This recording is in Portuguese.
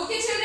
O que children.